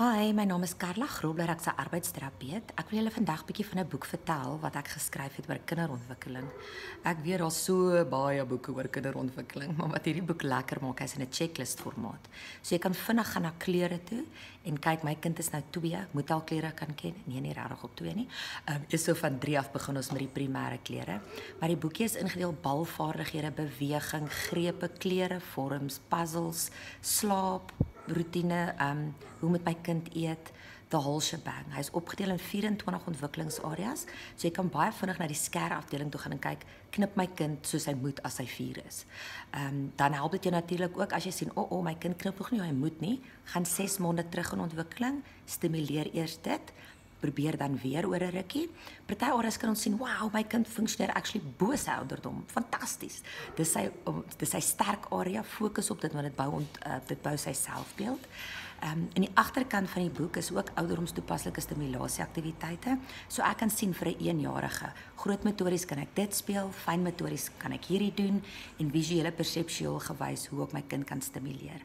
Hi, my naam is Karla Grobler, ek's 'n arbeidsterapeut. Ek wil julle vandag 'n bietjie van 'n boek vertel wat ek geskryf het oor kinderontwikkeling. Ek weet daar's so baie boeke oor kinderontwikkeling, maar wat hierdie boek lekker maak is in 'n checklist formaat. So jy kan vinnig gaan na kleure toe en kyk, my kind is nou 2, moet al kleure kan ken. Nee, nie regtig op 2 nie. Ehm um, is so van 3 af begin ons met die primêre kleure. Maar die boekie is ingedeel balvaardighede, beweging, grepe, kleure, vorms, puzzles, slaap, rotine, ehm um, hoe moet my kind eet? The whole shebang. Hy's opgedeel in 24 ontwikkelingsareas. So jy kan baie vinnig na die skêre afdeling toe gaan en kyk, knip my kind soos hy moet as hy 4 is. Ehm um, dan help dit jou natuurlik ook as jy sien, o, oh, oh, my kind knip nog nie, hy moet nie, gaan 6 maande terug in ontwikkeling, stimuleer eers dit probeer dan weer oor 'n rukkie. Party areas kan ons sien, wow, my kind funksioneer actually bo sy ouderdom. Fantasties. Dis sy dis sy sterk area, fokus op dit want dit bou ont, uh, dit bou sy selfbeeld. Ehm um, in die agterkant van die boek is ook ouderdomstoepaslike stimulasie aktiwiteite. So ek kan sien vir 'n 1-jarige, groot motories kan ek dit speel, fyn motories kan ek hierdie doen en visuele perseptueel gewys hoe ek my kind kan stimuleer.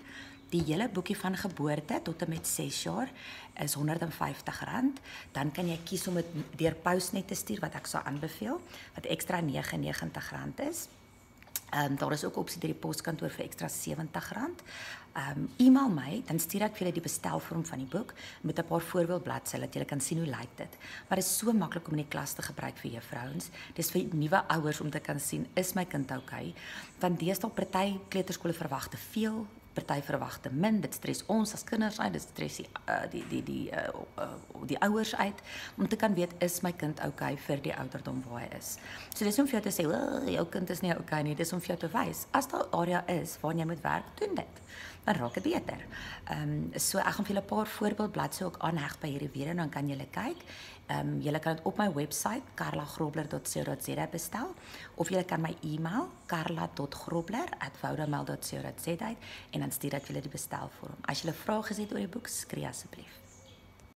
Die hele boekie van geboorte tot en met 6 jaar is R150. Dan kan jy kies om dit deur Postnet te stuur wat ek sou aanbeveel wat ekstra R99 is. Ehm um, daar is ook opsie deur die poskantoor vir ekstra R70. Ehm um, e-mail my, dan stuur ek vir julle die bestelvorm van die boek met 'n paar voorbeeldbladsye dat julle kan sien hoe lyk dit. Maar dit is so maklik om in die klas te gebruik vir juffrouens. Dis vir nuwe ouers om te kan sien is my kind oukei? Okay? Want deesdae party kleuterskole verwag te veel party verwag te min dit stres ons as kinders uit dit stres die uh, die die die uh, uh, die ouers uit. Om te kan weet is my kind oukei okay vir die ouderdom waar hy is? So dis om vir jou te sê jou kind is nie oukei okay nie. Dis om vir jou te wys as daar area is waar jy moet werk doen dit. Dan raak dit beter. Ehm um, so ek gaan vir julle 'n paar voorbeeldbladsye ook aanheg by hierdie weer en dan kan julle kyk. Ehm um, julle kan dit op my webwerf karlagrobler.co.za bestel. Of julle kan my e-mail karla.grobler@vodamail.co.za en dan stuur ek julle die bestelvorm. As julle vrae het oor die boek, skree asseblief.